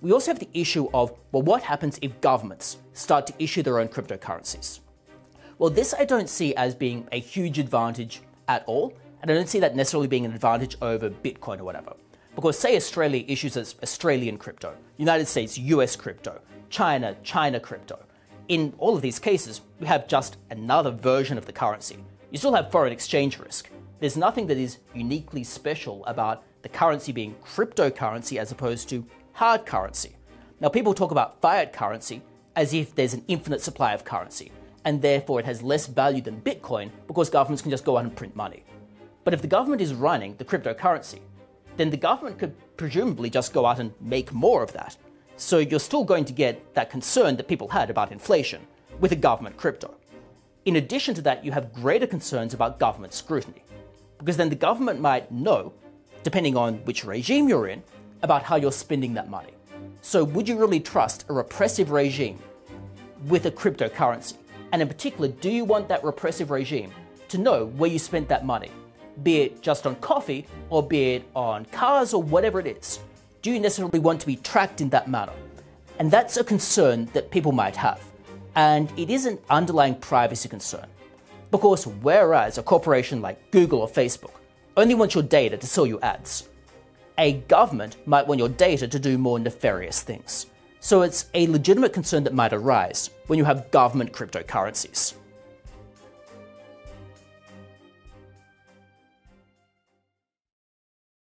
we also have the issue of, well, what happens if governments start to issue their own cryptocurrencies? Well, this I don't see as being a huge advantage at all, and I don't see that necessarily being an advantage over Bitcoin or whatever. Because say Australia issues as Australian crypto, United States US crypto, China China crypto. In all of these cases, we have just another version of the currency. You still have foreign exchange risk. There's nothing that is uniquely special about the currency being cryptocurrency as opposed to hard currency. Now, people talk about fiat currency as if there's an infinite supply of currency, and therefore it has less value than Bitcoin because governments can just go out and print money. But if the government is running the cryptocurrency, then the government could presumably just go out and make more of that. So you're still going to get that concern that people had about inflation with a government crypto. In addition to that, you have greater concerns about government scrutiny, because then the government might know, depending on which regime you're in, about how you're spending that money. So, would you really trust a repressive regime with a cryptocurrency? And in particular, do you want that repressive regime to know where you spent that money? Be it just on coffee, or be it on cars, or whatever it is. Do you necessarily want to be tracked in that manner? And that's a concern that people might have and it is an underlying privacy concern. Because whereas a corporation like Google or Facebook only wants your data to sell you ads, a government might want your data to do more nefarious things. So it's a legitimate concern that might arise when you have government cryptocurrencies.